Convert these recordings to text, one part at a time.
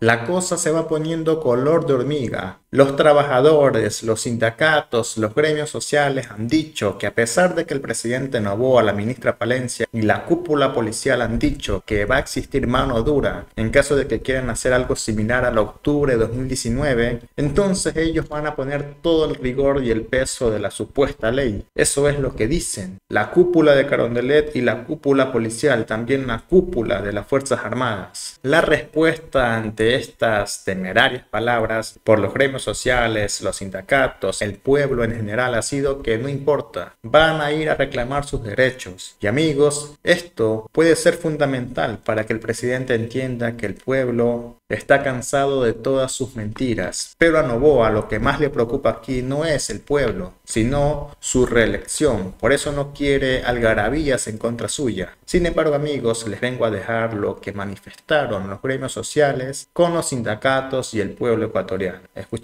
la cosa se va poniendo color de hormiga. Los trabajadores, los sindicatos, los gremios sociales han dicho que a pesar de que el presidente Novoa, la ministra Palencia y la cúpula policial han dicho que va a existir mano dura en caso de que quieran hacer algo similar al octubre de 2019, entonces ellos van a poner todo el rigor y el peso de la supuesta ley. Eso es lo que dicen. La cúpula de Carondelet y la cúpula policial, también la cúpula de las Fuerzas Armadas. La respuesta ante estas temerarias palabras por los gremios sociales, los sindicatos, el pueblo en general ha sido que no importa, van a ir a reclamar sus derechos. Y amigos, esto puede ser fundamental para que el presidente entienda que el pueblo está cansado de todas sus mentiras. Pero a Novoa lo que más le preocupa aquí no es el pueblo, sino su reelección. Por eso no quiere algarabías en contra suya. Sin embargo, amigos, les vengo a dejar lo que manifestaron los gremios sociales con los sindicatos y el pueblo ecuatoriano.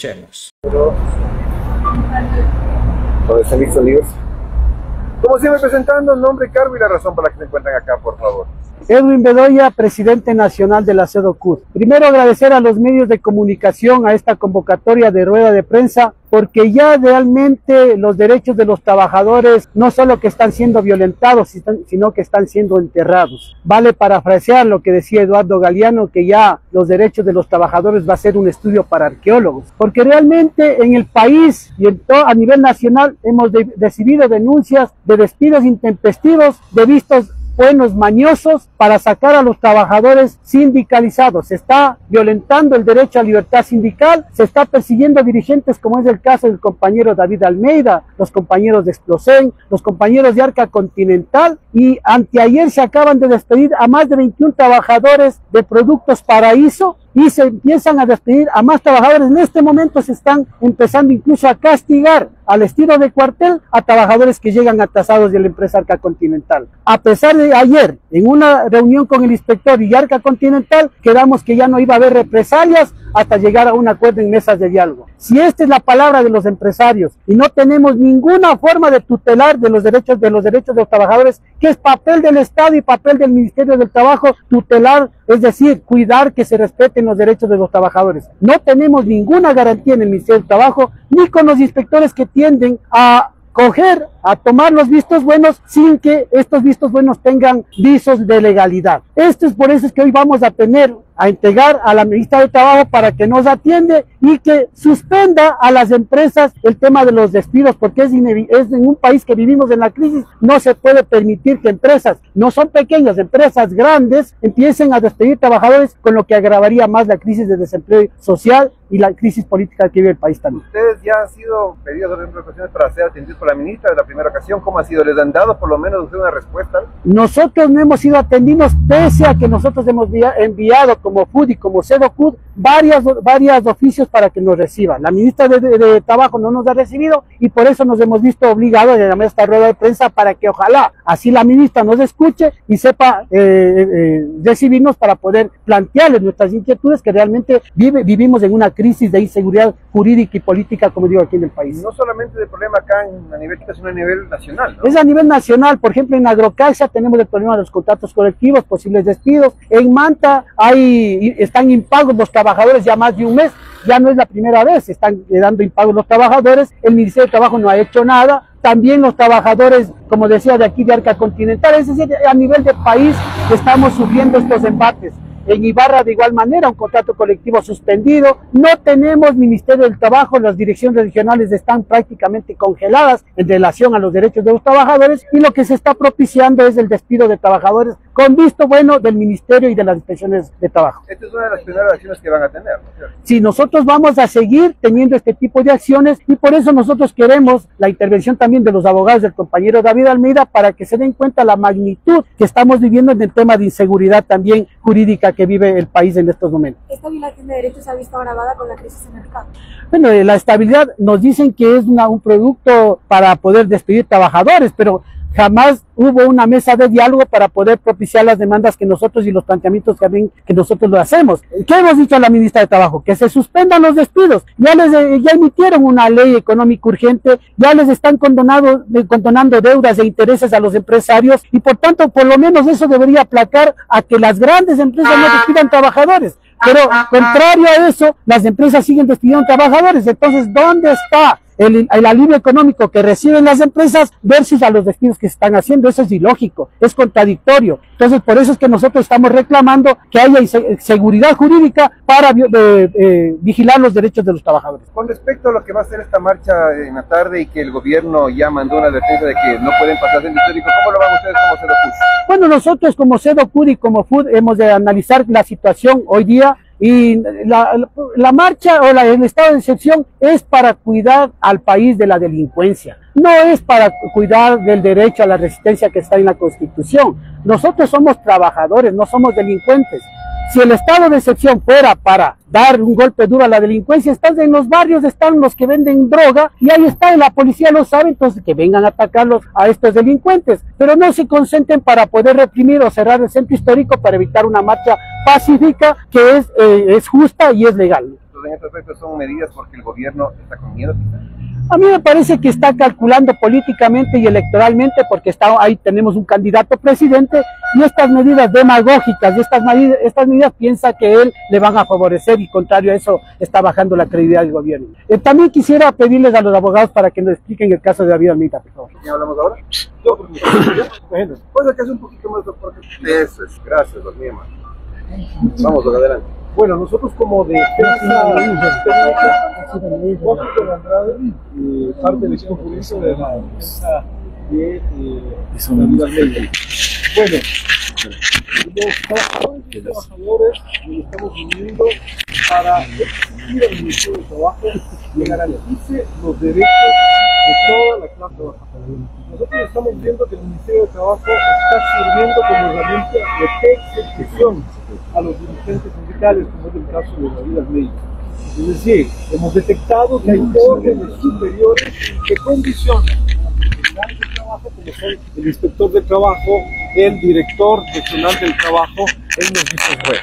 Escuchemos. Como siempre presentando el nombre, cargo y la razón por la que se encuentran acá, por favor. Edwin Bedoya, presidente nacional de la CEDOCUD. Primero agradecer a los medios de comunicación a esta convocatoria de rueda de prensa porque ya realmente los derechos de los trabajadores no solo que están siendo violentados, sino que están siendo enterrados. Vale parafrasear lo que decía Eduardo Galeano, que ya los derechos de los trabajadores va a ser un estudio para arqueólogos, porque realmente en el país y en a nivel nacional hemos recibido denuncias de despidos intempestivos de vistos buenos mañosos para sacar a los trabajadores sindicalizados. Se está violentando el derecho a libertad sindical, se está persiguiendo a dirigentes como es el caso del compañero David Almeida, los compañeros de Explosen, los compañeros de Arca Continental y anteayer se acaban de despedir a más de 21 trabajadores de Productos Paraíso y se empiezan a despedir a más trabajadores. En este momento se están empezando incluso a castigar al estilo de cuartel a trabajadores que llegan atrasados de la empresa Arca Continental. A pesar de ayer, en una reunión con el inspector y Arca Continental, quedamos que ya no iba a haber represalias hasta llegar a un acuerdo en mesas de diálogo. Si esta es la palabra de los empresarios y no tenemos ninguna forma de tutelar de los derechos de los derechos de los trabajadores, que es papel del Estado y papel del Ministerio del Trabajo tutelar, es decir, cuidar que se respeten los derechos de los trabajadores. No tenemos ninguna garantía en el Ministerio del Trabajo ni con los inspectores que tienden a coger, a tomar los vistos buenos sin que estos vistos buenos tengan visos de legalidad. Esto es por eso es que hoy vamos a tener a entregar a la ministra de Trabajo para que nos atiende y que suspenda a las empresas el tema de los despidos, porque es, es en un país que vivimos en la crisis, no se puede permitir que empresas, no son pequeñas, empresas grandes, empiecen a despedir trabajadores, con lo que agravaría más la crisis de desempleo social y la crisis política que vive el país también. Ustedes ya han sido pedidos de ocasiones para ser atendidos por la ministra de la primera ocasión, ¿cómo ha sido? ¿Les han dado por lo menos una respuesta? Nosotros no hemos sido atendidos pese a que nosotros hemos enviado como FUD y como CEDOCUD varias, varias oficios para que nos reciban. La ministra de, Trabajo no nos ha recibido y por eso nos hemos visto obligados a llamar esta rueda de prensa para que ojalá así la ministra nos escuche y sepa eh, eh, recibirnos para poder plantearles nuestras inquietudes que realmente vive, vivimos en una crisis de inseguridad jurídica y política, como digo, aquí en el país. No solamente de problema acá a nivel, sino a nivel nacional. Es a nivel nacional, por ejemplo, en Agrocaixa tenemos el problema de los contratos colectivos, posibles despidos. En Manta hay, están impagos los trabajadores ya más de un mes, ya no es la primera vez, están dando impagos los trabajadores, el Ministerio de Trabajo no ha hecho nada, también los trabajadores, como decía, de aquí de Arca Continental, es decir, a nivel de país estamos sufriendo estos embates. En Ibarra de igual manera, un contrato colectivo suspendido. No tenemos Ministerio del Trabajo, las direcciones regionales están prácticamente congeladas en relación a los derechos de los trabajadores y lo que se está propiciando es el despido de trabajadores con visto bueno del Ministerio y de las inspecciones de trabajo. Esta es una de las primeras acciones que van a tener. ¿no? Sí, nosotros vamos a seguir teniendo este tipo de acciones y por eso nosotros queremos la intervención también de los abogados del compañero David Almeida para que se den cuenta la magnitud que estamos viviendo en el tema de inseguridad también jurídica que vive el país en estos momentos. ¿Esta violación de derechos se ha visto agravada con la crisis en el mercado? Bueno, eh, la estabilidad nos dicen que es una, un producto para poder despedir trabajadores, pero jamás hubo una mesa de diálogo para poder propiciar las demandas que nosotros y los planteamientos que, que nosotros lo hacemos. ¿Qué hemos dicho a la ministra de Trabajo? Que se suspendan los despidos. Ya les ya emitieron una ley económica urgente, ya les están condonado, condonando deudas e intereses a los empresarios y por tanto, por lo menos eso debería aplacar a que las grandes empresas no despidan trabajadores. Pero contrario a eso, las empresas siguen despidiendo trabajadores. Entonces, ¿dónde está el, el, alivio económico que reciben las empresas versus a los despidos que se están haciendo. Eso es ilógico, es contradictorio. Entonces, por eso es que nosotros estamos reclamando que haya seguridad jurídica para eh, vigilar los derechos de los trabajadores. Con respecto a lo que va a ser esta marcha en la tarde y que el gobierno ya mandó una advertencia de que no pueden pasar el histórico, ¿cómo lo van ustedes como CEDOCUD? Bueno, nosotros como CEDOCUD y como FUD hemos de analizar la situación hoy día y la, la, marcha o la, el estado de excepción es para cuidar al país de la delincuencia, no es para cuidar del derecho a la resistencia que está en la Constitución. Nosotros somos trabajadores, no somos delincuentes. Si el estado de excepción fuera para dar un golpe duro a la delincuencia, están en los barrios, están los que venden droga y ahí está, y la policía lo sabe, entonces que vengan a atacarlos a estos delincuentes, pero no se concentren para poder reprimir o cerrar el centro histórico para evitar una marcha pacífica que es, eh, es justa y es legal. Son medidas porque el gobierno está con miedo. A mí me parece que está calculando políticamente y electoralmente porque está, ahí tenemos un candidato presidente y estas medidas demagógicas, estas medidas, estas medidas piensa que él le van a favorecer y contrario a eso está bajando la credibilidad del gobierno. Eh, también quisiera pedirles a los abogados para que nos expliquen el caso de David Almita, por favor. ¿Ya hablamos ahora? bueno, pues que hacer un poquito más de Eso es, gracias, los. Vamos, adelante. Bueno, nosotros como defensa técnica, Washington Andrade, eh, parte del equipo jurídico de la defensa de eh, la. Bueno, los trabajadores y trabajadores nos estamos uniendo para exigir al Ministerio de Trabajo que garantice los derechos de toda la clase trabajadora. Nosotros estamos viendo que el Ministerio de Trabajo está sirviendo como herramienta de persecución a los dirigentes sindicales, como es el caso de David Almeida. Es decir, hemos detectado que hay órdenes superiores que condicionan de trabajo, como son el inspector de trabajo, el director regional del trabajo en los mismos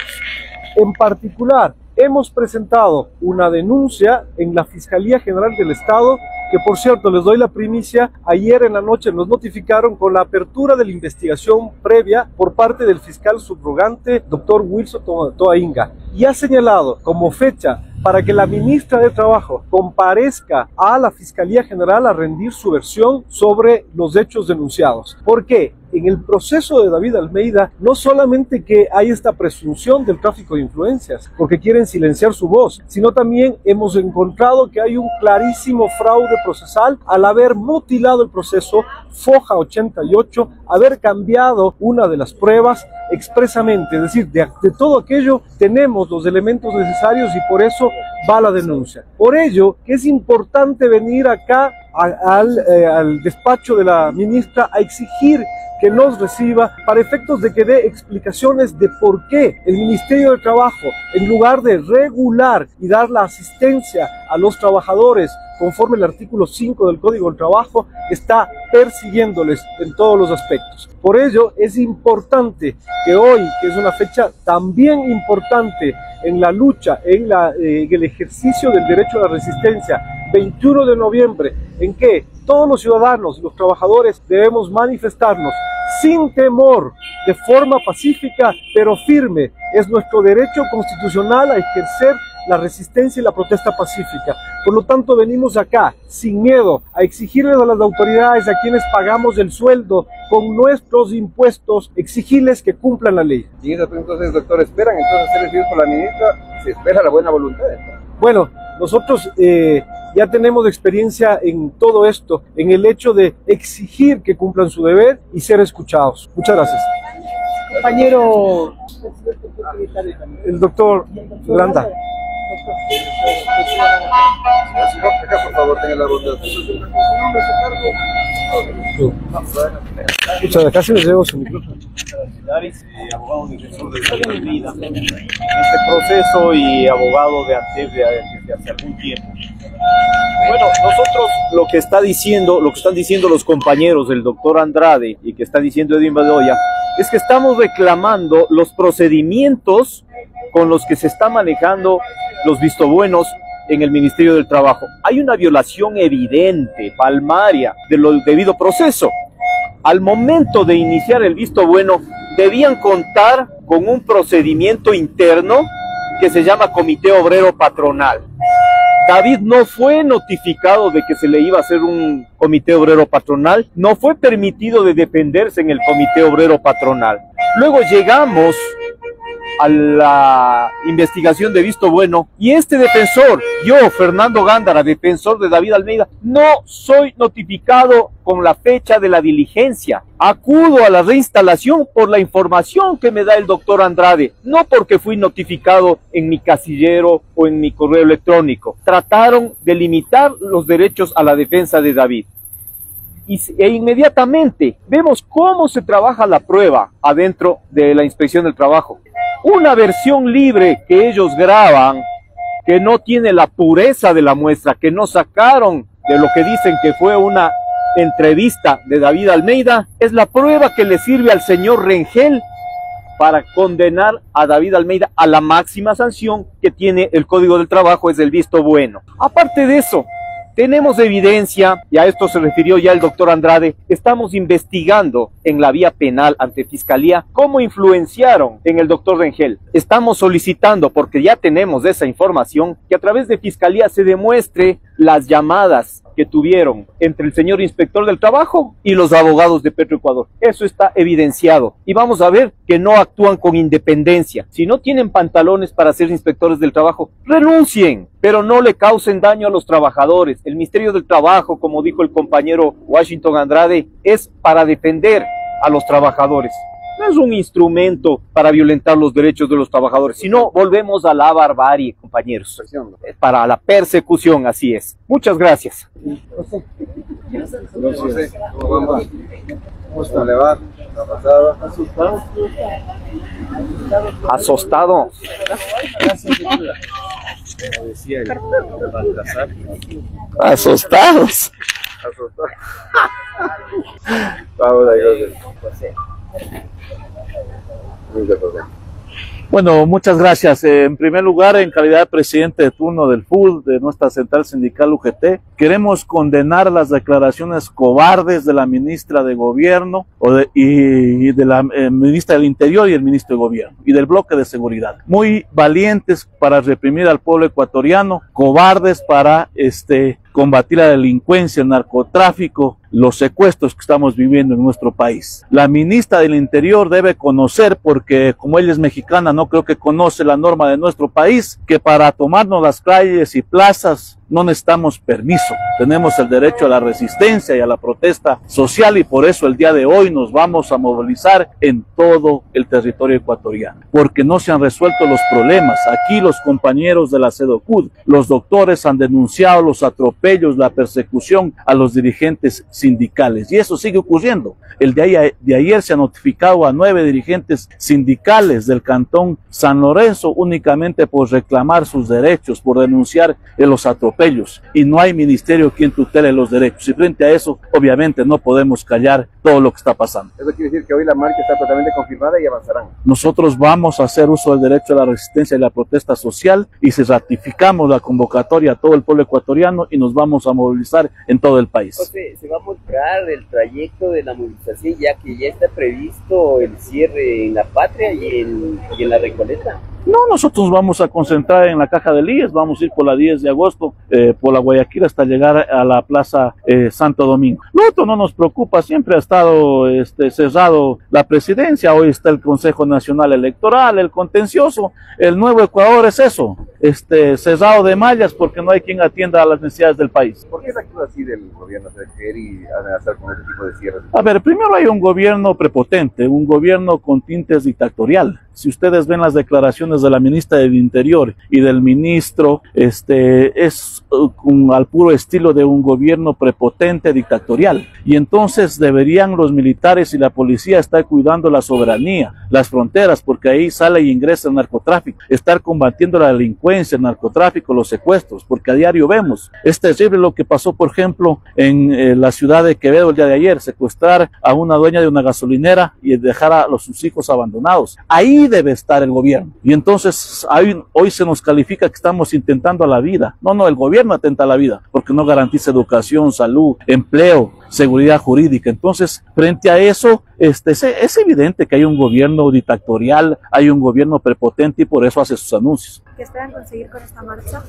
En particular, hemos presentado una denuncia en la Fiscalía General del Estado que por cierto les doy la primicia, ayer en la noche nos notificaron con la apertura de la investigación previa por parte del fiscal subrogante, doctor Wilson Toainga, y ha señalado como fecha para que la ministra de Trabajo comparezca a la Fiscalía General a rendir su versión sobre los hechos denunciados. ¿Por qué? En el proceso de David Almeida, no solamente que hay esta presunción del tráfico de influencias, porque quieren silenciar su voz, sino también hemos encontrado que hay un clarísimo fraude procesal al haber mutilado el proceso Foja 88, haber cambiado una de las pruebas expresamente, es decir, de, de todo aquello tenemos los elementos necesarios y por eso va la denuncia. Por ello que es importante venir acá al, eh, al despacho de la ministra a exigir que nos reciba para efectos de que dé explicaciones de por qué el Ministerio de Trabajo, en lugar de regular y dar la asistencia a los trabajadores conforme el artículo 5 del Código del Trabajo, está persiguiéndoles en todos los aspectos. Por ello es importante que hoy, que es una fecha también importante en la lucha, en, la, eh, el ejercicio del derecho a la resistencia, 21 de noviembre, en que todos los ciudadanos, los trabajadores, debemos manifestarnos sin temor, de forma pacífica, pero firme. Es nuestro derecho constitucional a ejercer la resistencia y la protesta pacífica. Por lo tanto, venimos acá sin miedo a exigirles a las autoridades a quienes pagamos el sueldo con nuestros impuestos, exigirles que cumplan la ley. Y entonces, doctor, ¿esperan entonces ser recibidos por la ministra? ¿Se espera la buena voluntad? Bueno, nosotros eh, ya tenemos experiencia en todo esto, en el hecho de exigir que cumplan su deber y ser escuchados. Muchas gracias. Compañero, el doctor Granda. Muchas gracias, les llevo su micrófono. abogado de vida en este proceso y abogado de, desde hace algún tiempo. Bueno, nosotros lo que está diciendo, lo que están diciendo los compañeros del doctor Andrade y que está diciendo Edwin Badoya, es que estamos reclamando los procedimientos con los que se está manejando los vistobuenos en el Ministerio del Trabajo. Hay una violación evidente, palmaria, del debido proceso. Al momento de iniciar el visto bueno, debían contar con un procedimiento interno que se llama Comité Obrero Patronal. David no fue notificado de que se le iba a hacer un comité obrero patronal, no fue permitido de dependerse en el comité obrero patronal. Luego llegamos a la investigación de visto bueno y este defensor, yo, Fernando Gándara, defensor de David Almeida, no soy notificado con la fecha de la diligencia. Acudo a la reinstalación por la información que me da el doctor Andrade, no porque fui notificado en mi casillero o en mi correo electrónico. Trataron de limitar los derechos a la defensa de David e inmediatamente vemos cómo se trabaja la prueba adentro de la inspección del trabajo. Una versión libre que ellos graban, que no tiene la pureza de la muestra, que no sacaron de lo que dicen que fue una entrevista de David Almeida, es la prueba que le sirve al señor Rengel para condenar a David Almeida a la máxima sanción que tiene el Código del Trabajo, es el visto bueno. Aparte de eso, tenemos evidencia, y a esto se refirió ya el doctor Andrade, estamos investigando en la vía penal ante Fiscalía cómo influenciaron en el doctor Rengel. Estamos solicitando, porque ya tenemos esa información, que a través de Fiscalía se demuestre las llamadas que tuvieron entre el señor inspector del trabajo y los abogados de Petroecuador. Eso está evidenciado. Y vamos a ver que no actúan con independencia. Si no tienen pantalones para ser inspectores del trabajo, renuncien, pero no le causen daño a los trabajadores. El Ministerio del Trabajo, como dijo el compañero Washington Andrade, es para defender a los trabajadores no es un instrumento para violentar los derechos de los trabajadores, sino volvemos a la barbarie, compañeros. Para la persecución, así es. Muchas gracias. Pasada? Asustado. Asustados. Ahí, bueno, muchas gracias. Eh, en primer lugar, en calidad de presidente de turno del FUD, de nuestra central sindical UGT, queremos condenar las declaraciones cobardes de la ministra de Gobierno y, de la eh, ministra del Interior y el ministro de Gobierno y del bloque de seguridad. Muy valientes para reprimir al pueblo ecuatoriano, cobardes para este, combatir la delincuencia, el narcotráfico, los secuestros que estamos viviendo en nuestro país. La ministra del Interior debe conocer, porque como ella es mexicana, no creo que conoce la norma de nuestro país, que para tomarnos las calles y plazas no necesitamos permiso. Tenemos el derecho a la resistencia y a la protesta social y por eso el día de hoy nos vamos a movilizar en todo el territorio ecuatoriano, porque no se han resuelto los problemas. Aquí los compañeros de la CEDOCUD, los doctores han denunciado los atropellos, la persecución a los dirigentes sindicales y eso sigue ocurriendo. El ayer, de ayer se ha notificado a nueve dirigentes sindicales del cantón San Lorenzo únicamente por reclamar sus derechos, por denunciar los atropellos y no hay ministerio quien tutele los derechos y frente a eso obviamente no podemos callar todo lo que está pasando. Eso quiere decir que hoy la marcha está totalmente confirmada y avanzarán. Nosotros vamos a hacer uso del derecho a la resistencia y la protesta social y si ratificamos la convocatoria a todo el pueblo ecuatoriano y nos vamos a movilizar en todo el país. José, se va a mostrar el trayecto de la movilización ya que ya está previsto el cierre en la patria y en, y en la Recoleta. No, nosotros vamos a concentrar en la caja de Líes, vamos a ir por la 10 de agosto, eh, por la Guayaquil hasta llegar a la Plaza eh, Santo Domingo. Lo otro no nos preocupa, siempre ha estado este, cerrado la presidencia, hoy está el Consejo Nacional Electoral, el contencioso, el nuevo Ecuador es eso, este, cerrado de mallas porque no hay quien atienda a las necesidades del país. ¿Por qué es actúa así del gobierno de y amenazar con ese tipo de cierres? A ver, primero hay un gobierno prepotente, un gobierno con tintes dictatorial Si ustedes ven las declaraciones de la ministra del Interior y del ministro, este es uh, al puro estilo de un gobierno prepotente dictatorial. Y entonces deberían los militares y la policía estar cuidando la soberanía, las fronteras, porque ahí sale y ingresa el narcotráfico, estar combatiendo la delincuencia, el narcotráfico, los secuestros, porque a diario vemos. Es terrible lo que pasó, por ejemplo, en eh, la ciudad de Quevedo el día de ayer, secuestrar a una dueña de una gasolinera y dejar a los, sus hijos abandonados. Ahí debe estar el gobierno. Y entonces hoy se nos califica que estamos intentando la vida. No, no, el gobierno atenta la vida porque no garantiza educación, salud, empleo, seguridad jurídica. Entonces, frente a eso, este, es, evidente que hay un gobierno dictatorial, hay un gobierno prepotente y por eso hace sus anuncios. ¿Qué esperan conseguir con esta marcha?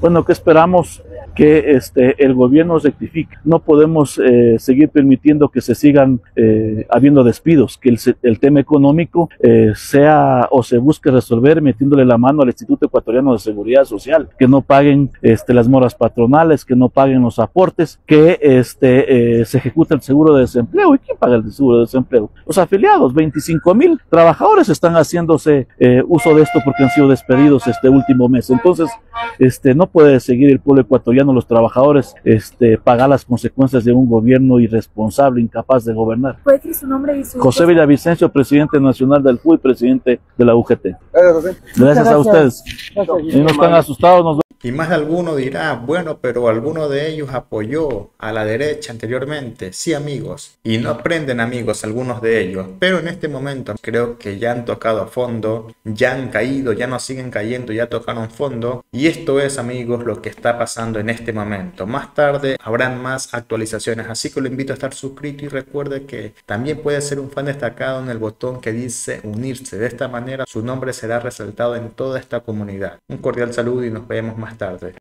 Bueno, que esperamos que este, el gobierno rectifique. No podemos eh, seguir permitiendo que se sigan eh, habiendo despidos, que el, tema económico eh, sea o se busque resolver metiéndole la mano al Instituto Ecuatoriano de Seguridad Social, que no paguen este, las moras patronales, que no paguen los aportes, que este, se ejecute el seguro de desempleo. ¿Y quién paga el seguro de desempleo? Los afiliados, 25 mil trabajadores están haciéndose uso de esto porque han sido despedidos este último mes. Entonces, este, no puede seguir el pueblo ecuatoriano, los trabajadores, este, pagar las consecuencias de un gobierno irresponsable, incapaz de gobernar. ¿Puede decir su nombre y su José Villavicencio, presidente nacional del FUI, presidente de la UGT. Gracias, gracias a ustedes. Y no están asustados, nos y más de alguno dirá, bueno, pero alguno de ellos apoyó a la derecha anteriormente. Sí, amigos. Y no aprenden, amigos, algunos de ellos. Pero en este momento creo que ya han tocado a fondo, ya han caído, ya no siguen cayendo, ya tocaron fondo. Y esto es, amigos, lo que está pasando en este momento. Más tarde habrán más actualizaciones, así que lo invito a estar suscrito y recuerde que también puede ser un fan destacado en el botón que dice unirse. De esta manera su nombre será resaltado en toda esta comunidad. Un cordial saludo y nos vemos más tarde.